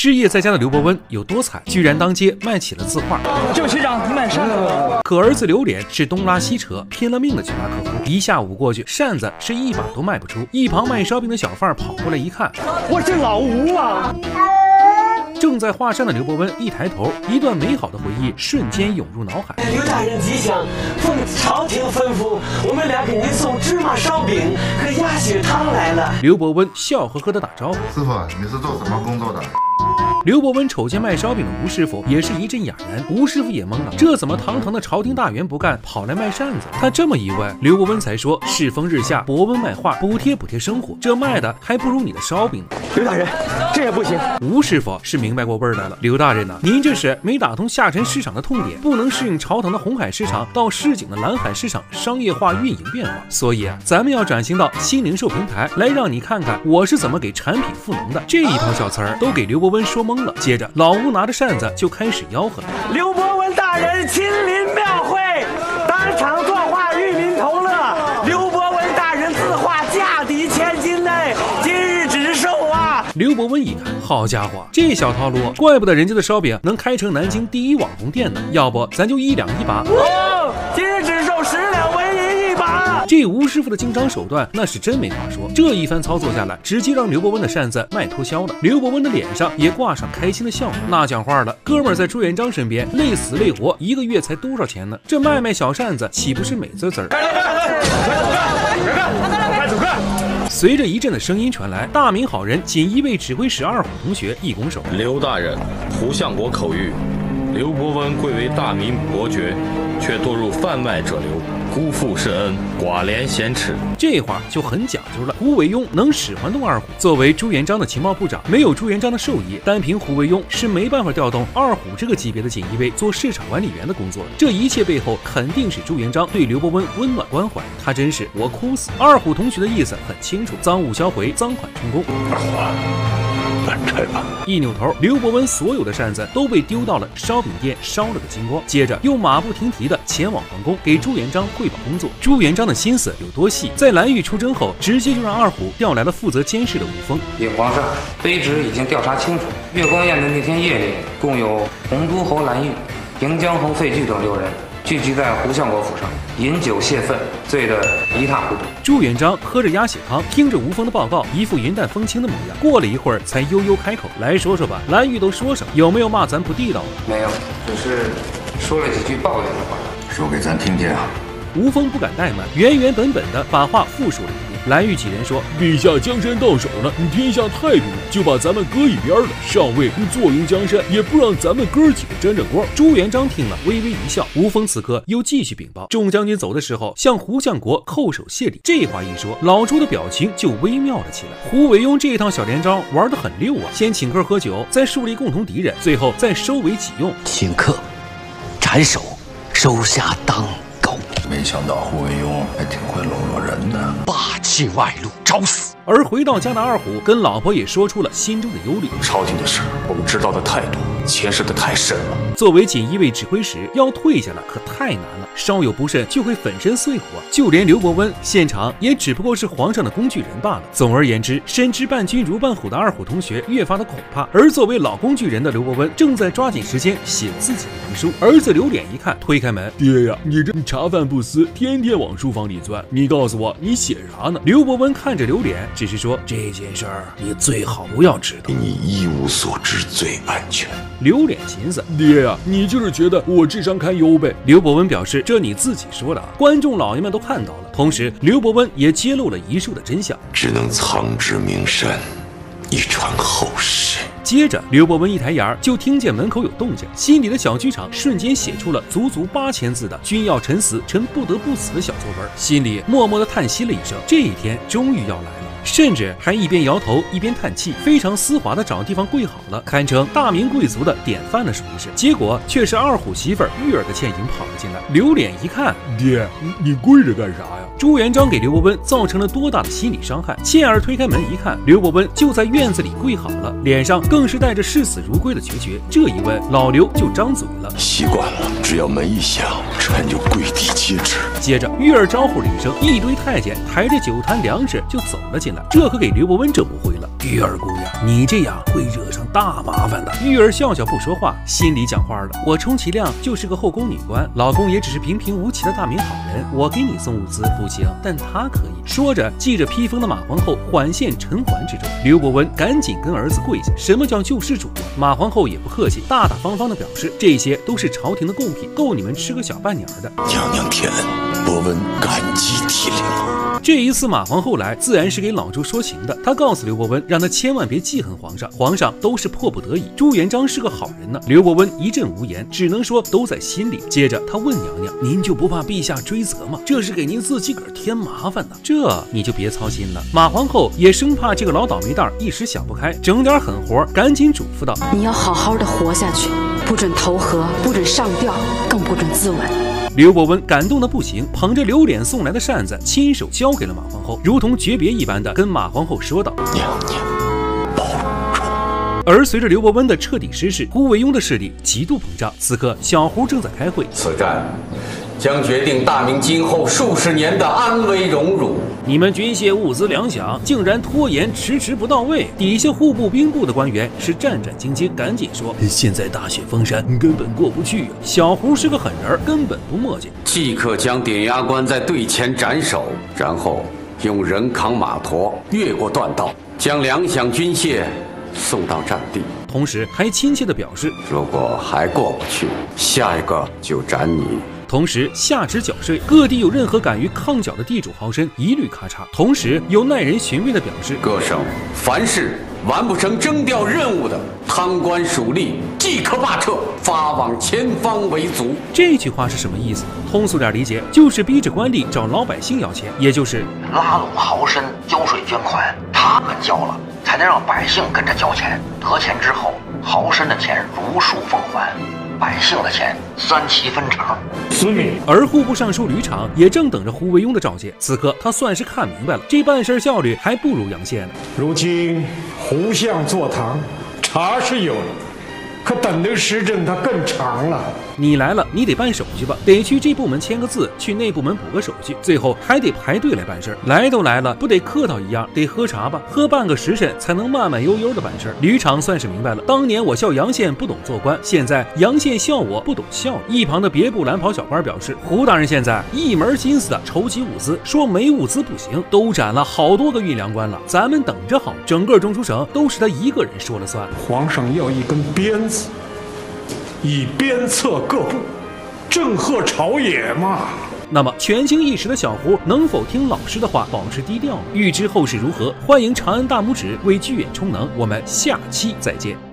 失业在家的刘伯温有多惨，居然当街卖起了字画。这位学长，你买扇子吗？可儿子刘脸是东拉西扯，拼了命的去拉客户。一下午过去，扇子是一把都卖不出。一旁卖烧饼的小贩跑过来一看，我是老吴啊。正在画扇的刘伯温一抬头，一段美好的回忆瞬间涌入脑海。刘大人吉祥，奉朝廷吩咐，我们俩给您送芝麻烧饼和鸭血汤来了。刘伯温笑呵呵的打招呼：“师傅，你是做什么工作的？”刘伯温瞅见卖烧饼的吴师傅，也是一阵哑然。吴师傅也懵了，这怎么堂堂的朝廷大员不干，跑来卖扇子？他这么一问，刘伯温才说：世风日下，伯温卖画，补贴补贴生活，这卖的还不如你的烧饼呢。刘大人，这也不行。吴师傅是明白过味儿来了。刘大人呢？您这是没打通下沉市场的痛点，不能适应朝堂的红海市场到市井的蓝海市场商业化运营变化。所以啊，咱们要转型到新零售平台来，让你看看我是怎么给产品赋能的。这一套小词儿都给刘伯温说懵了。接着，老吴拿着扇子就开始吆喝：“刘伯温大人亲临庙会，当场作画与民同乐。刘伯温大人字画价抵千金嘞，今日只售啊！”刘伯温一看，好家伙，这小套路，怪不得人家的烧饼能开成南京第一网红店呢。要不咱就一两一把。哦，这吴师傅的经商手段那是真没话说。这一番操作下来，直接让刘伯温的扇子卖脱销了。刘伯温的脸上也挂上开心的笑容。那讲话了，哥们儿在朱元璋身边累死累活，一个月才多少钱呢？这卖卖小扇子岂不是美滋滋儿？随着一阵的声音传来，大明好人锦衣卫指挥使二虎同学一拱手：“刘大人，胡相国口谕，刘伯温贵为大明伯爵，却堕入贩卖者流，辜负圣恩，寡廉鲜耻。”这话就很讲究了。胡惟庸能使唤动二虎，作为朱元璋的情报部长，没有朱元璋的授意，单凭胡惟庸是没办法调动二虎这个级别的锦衣卫做市场管理员的工作的。这一切背后肯定是朱元璋对刘伯温温暖关怀。他真是我哭死！二虎同学的意思很清楚：赃物销毁，赃款充公。办差吧。一扭头，刘伯温所有的扇子都被丢到了烧饼店，烧了个精光。接着又马不停蹄的前往皇宫，给朱元璋汇报工作。朱元璋的心思有多细？在蓝玉出征后，直接就让二虎调来了负责监视的吴峰。禀皇上，卑职已经调查清楚，月光宴的那天夜里，共有洪都侯蓝玉、平江侯费聚等六人聚集在胡相国府上，饮酒泄愤，醉得一塌糊涂。朱元璋喝着鸭血汤，听着吴峰的报告，一副云淡风轻的模样。过了一会儿，才悠悠开口：“来说说吧，蓝玉都说什么？有没有骂咱不地道？”没有，只是说了几句抱怨的话。说给咱听听啊。吴峰不敢怠慢，原原本本的把话复述了一遍。蓝玉几人说：“陛下江山到手了，天下太平了，就把咱们搁一边了。上位坐拥江山，也不让咱们哥几个沾沾光。”朱元璋听了，微微一笑。吴峰此刻又继续禀报：“众将军走的时候，向胡相国叩首谢礼。”这话一说，老朱的表情就微妙了起来。胡惟庸这一套小连招玩得很溜啊！先请客喝酒，再树立共同敌人，最后再收为己用。请客，斩首，收下当。没想到胡惟庸还挺会笼络人的，霸气外露，找死！而回到家的二虎跟老婆也说出了心中的忧虑：朝廷的事我们知道的太多，牵涉的太深了。作为锦衣卫指挥使，要退下来可太难了，稍有不慎就会粉身碎骨啊！就连刘伯温现场也只不过是皇上的工具人罢了。总而言之，深知伴君如伴虎的二虎同学越发的恐怕，而作为老工具人的刘伯温正在抓紧时间写自己的遗书。儿子刘脸一看，推开门：“爹呀，你这茶饭不思，天天往书房里钻，你告诉我你写啥呢？”刘伯温看着刘脸。只是说这件事儿，你最好不要知道。你一无所知最安全。刘脸寻思，爹呀，你就是觉得我智商堪忧呗？刘伯温表示，这你自己说的，观众老爷们都看到了。同时，刘伯温也揭露了遗书的真相，只能藏之名山，以传后世。接着，刘伯温一抬眼就听见门口有动静，心里的小剧场瞬间写出了足足八千字的“君要臣死，臣不得不死”的小作文，心里默默的叹息了一声，这一天终于要来了。甚至还一边摇头一边叹气，非常丝滑的找地方跪好了，堪称大明贵族的典范了，属于是。结果却是二虎媳妇玉儿的倩影跑了进来，刘脸一看，爹，你跪着干啥呀？朱元璋给刘伯温造成了多大的心理伤害？倩儿推开门一看，刘伯温就在院子里跪好了，脸上更是带着视死如归的决绝。这一问，老刘就张嘴了，习惯了，只要门一响，臣就跪地接旨。接着玉儿招呼了一声，一堆太监抬着酒坛粮食就走了进来。这可给刘伯温整不会了。玉儿姑娘，你这样会惹上大麻烦的。玉儿笑笑不说话，心里讲话了：我充其量就是个后宫女官，老公也只是平平无奇的大明好人，我给你送物资不行，但他可以。说着，系着披风的马皇后缓现尘寰之中。刘伯温赶紧跟儿子跪下：什么叫救世主？马皇后也不客气，大大方方的表示，这些都是朝廷的贡品，够你们吃个小半年的。娘娘天恩，伯温感激涕零。这一次马皇后来，自然是给老朱说情的。她告诉刘伯温，让他千万别记恨皇上，皇上都是迫不得已。朱元璋是个好人呢。刘伯温一阵无言，只能说都在心里。接着他问娘娘：“您就不怕陛下追责吗？这是给您自己个儿添麻烦呢。这你就别操心了。”马皇后也生怕这个老倒霉蛋一时想不开，整点狠活，赶紧嘱咐道：“你要好好的活下去，不准投河，不准上吊，更不准自刎。”刘伯温感动的不行，捧着刘琏送来的扇子，亲手交给了马皇后，如同诀别一般的跟马皇后说道：“娘娘保重。”而随着刘伯温的彻底失势，胡惟庸的势力极度膨胀。此刻，小胡正在开会，此战将决定大明今后数十年的安危荣辱。你们军械物资粮饷竟然拖延迟迟不到位，底下户部兵部的官员是战战兢兢，赶紧说：“现在大雪封山，根本过不去。”小胡是个狠人，根本不墨迹，即刻将点押官在队前斩首，然后用人扛马驮越过断道，将粮饷军械送到战地。同时还亲切地表示：“如果还过不去，下一个就斩你。”同时下旨缴税，各地有任何敢于抗缴的地主豪绅，一律咔嚓。同时有耐人寻味的表示，各省凡是完不成征调任务的贪官属吏，即刻罢撤，发往前方为卒。这句话是什么意思？通俗点理解，就是逼着官吏找老百姓要钱，也就是拉拢豪绅交税捐款，他们交了，才能让百姓跟着交钱。得钱之后，豪绅的钱如数奉还。百姓的钱三七分成，孙敏。而户部尚书吕敞也正等着胡惟庸的召见。此刻他算是看明白了，这办事效率还不如杨宪呢。如今胡相坐堂，茶是有了，可等的时辰它更长了。你来了，你得办手续吧？得去这部门签个字，去那部门补个手续，最后还得排队来办事儿。来都来了，不得客套一样，得喝茶吧？喝半个时辰才能慢慢悠悠的办事儿。吕厂算是明白了，当年我笑杨宪不懂做官，现在杨宪笑我不懂笑。一旁的别部蓝袍小官表示，胡大人现在一门心思的筹集物资，说没物资不行，都斩了好多个运粮官了，咱们等着好。整个中书省都是他一个人说了算。皇上要一根鞭子。以鞭策各部，正贺朝野嘛。那么权倾一时的小胡能否听老师的话，保持低调？预知后事如何，欢迎长按大拇指为巨远充能。我们下期再见。